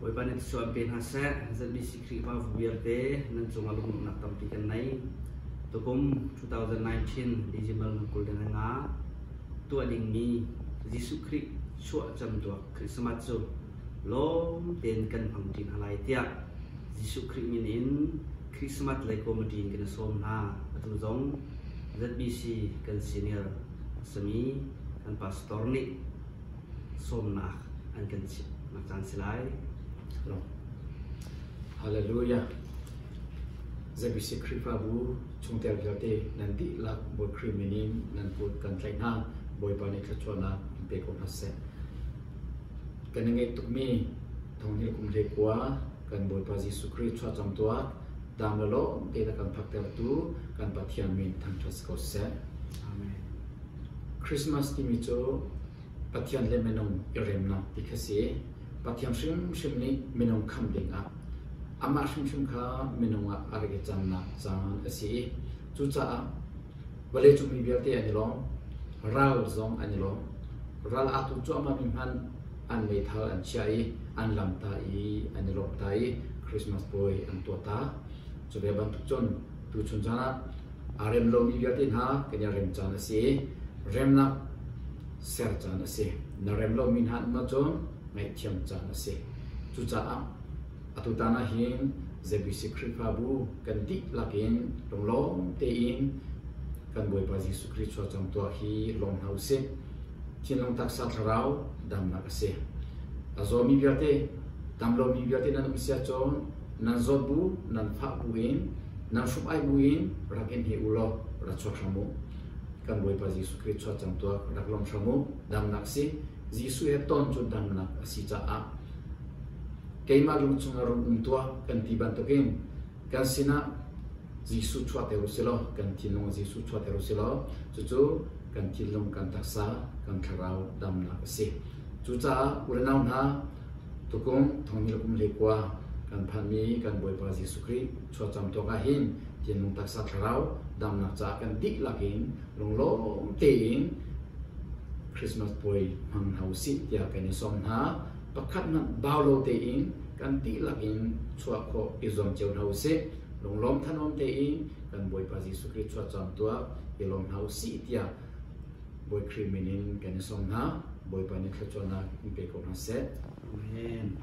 suan pin hase zabi sikri pa vierte nan chunga lum nak tam pi kan nai tukum 2019 digital kul dan nga tu ading mi jisu kri chua cham tu christmas chu lom ten kan phang tin halai tia jisu kri min in christmas lai ko matin kan som na. Atu zong? Zbc kan senior semi kan pastor ni. Som na an kan si nak chan silai Hallelujah. Zabi si kripa bu chung tel gate nanti la boy kriminim nan put kan tlai na boy pa ni kachona pe ko na se. Kan ngai tuk mi thong ni kum le kwa kan boy pa Jesu Christ chwa cham tua dam lo te la kan phak tel tu kan pa thian min thang thas ko se. amen Christmas ti mi cho pathian le menong irem na ti khase pathiam shim shim ni menong kham ding a ama shim shim kha menong a arge chan na chan asi. Chu cha wale chu mi bial te ani lo ral zong ani lo ral atu chu ama mi han an me thal an chai an lam ta i ani lo ta i. Christmas boy an to ta. Chu be ban tu chon tu chun jana arem lo mi bial te na kenya rem chan asi. Rem na ser chan asi. Na rem lo min han ma chon ngai thiam chan ase chu cha a atu ta na hin zebi sikri pa bu kan ti lakin long long te in kan boi pa jesu christ cho chang to hi long hau se chin long tak sa thrau dam na ase a zo mi biate dam lo mi biate nan sia chon nan zo bu nan pha bu in nan shup ai bu in raken hi ulo ra cho shamu kan boi pa jesu christ cho chang to rak long shamu dam na se Jisu he ton chu dam na si cha a. Keima lung chung ro um tua kan ti ban to ken kan sina Jisu chwa te roselo kan ti long Jisu chwa te roselo chu chu kan ti kan sa kan kharau dam na si. Chu cha naun ha to kum le kan phan kan boi pa kri chwa cham to ka hin. Ti long tak sa kharau dam na cha kan dik lakin long lo te Christmas boy mang hau si ya kan ni som ha. Pakhat na bawlo te in kan ti la in chua ko izom cheu hau se long lom thanom te in kan boy pa ji sukri chua cham tua i lom hau si tia boy kriminin kan ni som ha. Boy pa ni khachona pe ko na se amen